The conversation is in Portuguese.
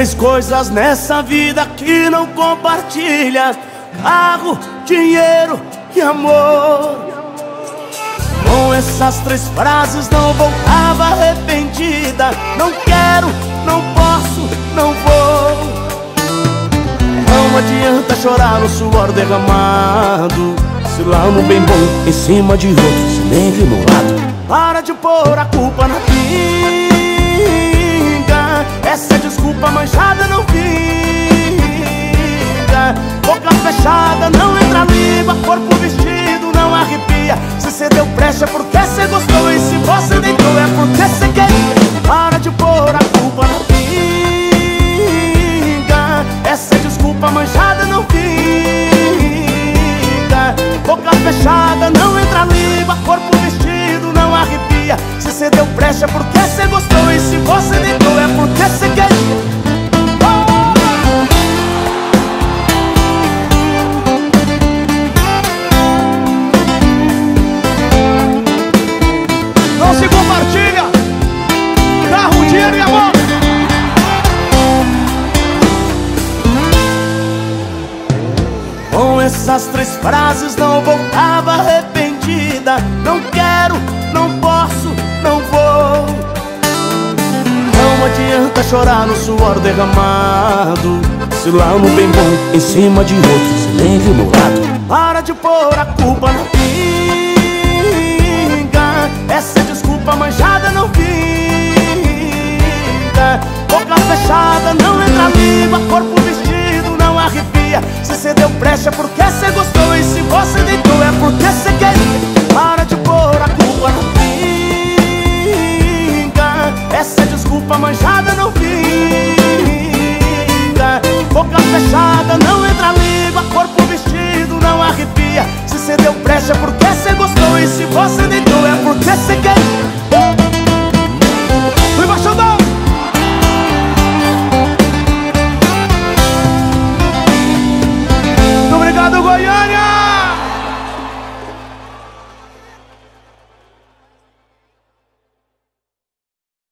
três coisas nessa vida que não compartilha: carro, dinheiro e amor. Com essas três frases não voltava arrependida. Não quero, não posso, não vou. Não adianta chorar no suor derramado. Se lá no bem bom em cima de outro, se nem no lado. Para de pôr a culpa na pinga. Arrepia. Se cê deu é porque cê gostou. E se você deitou é porque cê queria. Para de pôr a culpa na pinga. Essa desculpa manchada não vinga. Boca fechada, não entra língua, corpo vestido não arrepia. Se cê deu é porque cê gostou. E se você deitou é porque cê Essas três frases não voltava arrependida. Não quero, não posso, não vou. Não adianta chorar no suor derramado. Se lá no bem bom, em cima de outro, se viu no lado. Para de pôr a culpa na pinga Desculpa manchada não vinga Boca fechada, não entra língua Corpo vestido, não arrepia Se cê deu brecha é porque cê gostou E se você deitou é porque cê queria Do embaixador. Muito obrigado, Goiânia.